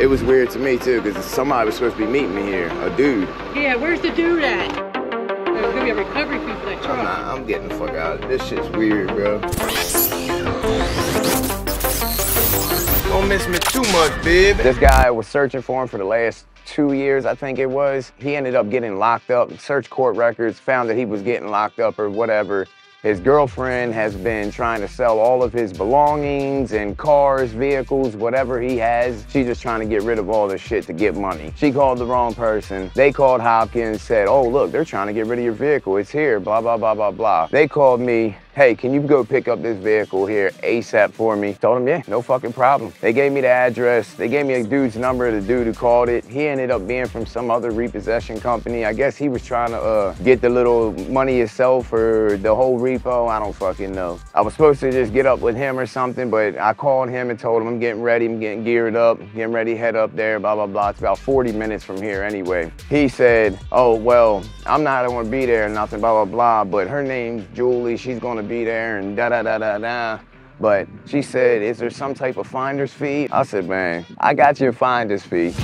It was weird to me too, because somebody was supposed to be meeting me here, a dude. Yeah, where's the dude at? There's gonna be a recovery fee for that I'm, not, I'm getting the fuck out. This shit's weird, bro. Don't miss me too much, babe. This guy was searching for him for the last two years, I think it was. He ended up getting locked up. Searched court records, found that he was getting locked up or whatever. His girlfriend has been trying to sell all of his belongings and cars, vehicles, whatever he has. She's just trying to get rid of all the shit to get money. She called the wrong person. They called Hopkins, said, oh, look, they're trying to get rid of your vehicle. It's here, blah, blah, blah, blah, blah. They called me, hey, can you go pick up this vehicle here ASAP for me? Told him, yeah, no fucking problem. They gave me the address. They gave me a dude's number, the dude who called it. He ended up being from some other repossession company. I guess he was trying to uh, get the little money itself or the whole repo. I don't fucking know. I was supposed to just get up with him or something, but I called him and told him I'm getting ready, I'm getting geared up, getting ready head up there, blah, blah, blah. It's about 40 minutes from here anyway. He said, oh, well, I'm not gonna be there or nothing, blah, blah, blah, but her name's Julie. She's gonna be there and da, da, da, da, da. But she said, is there some type of finder's fee? I said, man, I got your finder's fee.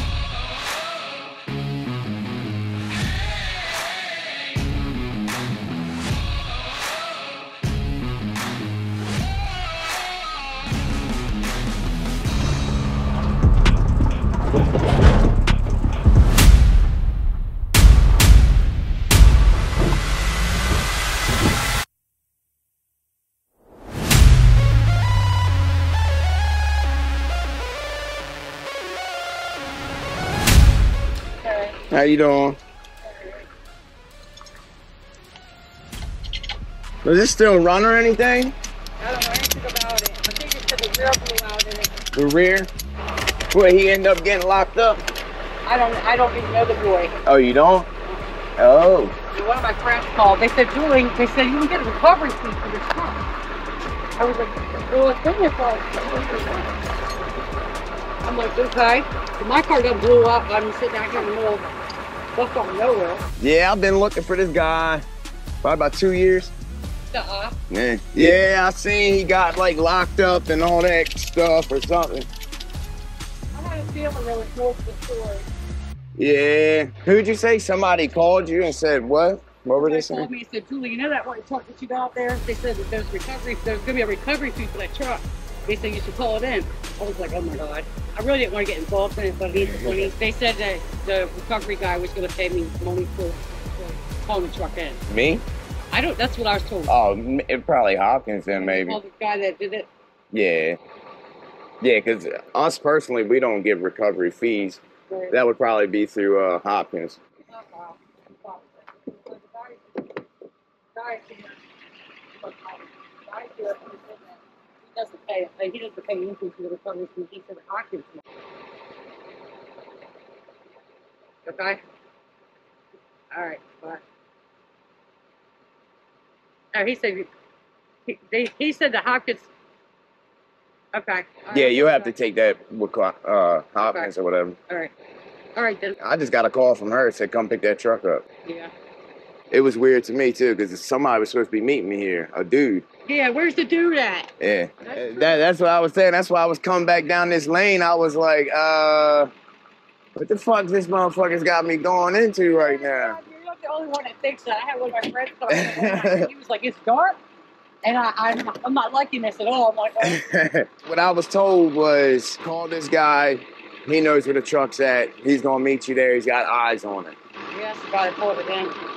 How you doing? Does it still run or anything? I don't know anything about it. I think it said the rear blew out in it. The rear? Well, he ended up getting locked up. I don't I don't even know the boy. Oh, you don't? Oh. One of my friends called. They said, Julie, they said you can get a recovery fee for this truck. I was like, well, it's in your car. I'm like, okay. So my car got blew up. I'm sitting out here in the middle left on nowhere. Yeah, I've been looking for this guy probably about two years. Uh-uh. Yeah. Yeah, I seen he got like locked up and all that stuff or something. I had a feeling there was more to the story. Yeah. Who'd you say? Somebody called you and said what? What were they They saying? called me and said, Julie, you know that white truck that you got there? They said that there's recovery, there's gonna be a recovery fee for that truck. They said you should call it in. I was like, oh my god. I really didn't want to get involved in it, but he, when he, they said that the recovery guy was gonna pay me money for, for calling the truck in. Me? I don't. That's what I was told. Oh, it probably Hopkins then maybe. The guy that did it. Yeah. Yeah, because us personally, we don't give recovery fees. That would probably be through uh, Hopkins. Doesn't pay. He doesn't pay anything for the recovery fee. He said Hopkins. Okay. All right. Bye. Oh, he said. He, they, he said the Hopkins. Okay. All right. Yeah, you have to take that with uh, Hopkins or whatever. All right. All right then. I just got a call from her. Said come pick that truck up. Yeah. It was weird to me too because somebody was supposed to be meeting me here, a dude. Yeah. Where's the dude at? Yeah, That's that, that's what I was saying. That's why I was coming back down this lane. I was like, uh, what the fuck this motherfucker's got me going into right now? You're not the only one that thinks that. I had one of my friends talk about He was like, "It's dark," and I, I'm, not, I'm not liking this at all. I'm like, oh. what I was told was call this guy. He knows where the truck's at. He's gonna meet you there. He's got eyes on it. "Yes, got to call it in."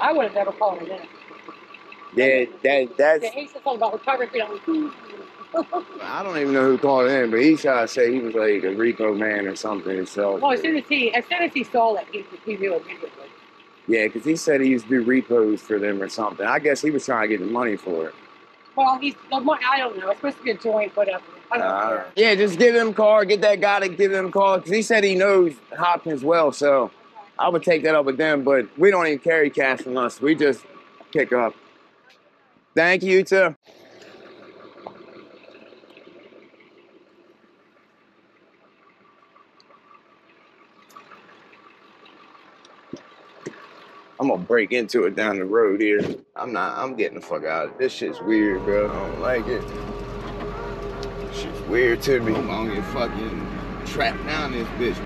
I would have never called it in. Yeah, that that's. He said something about recovery fee. I'm like, hmm. I don't even know who called in, but he tried to say he was like a Rico man or something himself. Well, as soon as he, as soon as he saw it, he, he knew immediately. Yeah, because he said he used to do repos for them or something. I guess he was trying to get the money for it. Well, he's the money. I don't know. It's supposed to be a joint, whatever. I don't Uh, yeah, just give him a call. Get that guy to give him a call because he said he knows Hopkins well. So I would take that up with them. But we don't even carry cash from us. We just pick up. Thank you, too. I'm gonna break into it down the road here. I'm not. I'm getting the fuck out. This shit's weird, bro. I don't like it. Shit's weird to me. I'm on your fucking trapped down this bitch.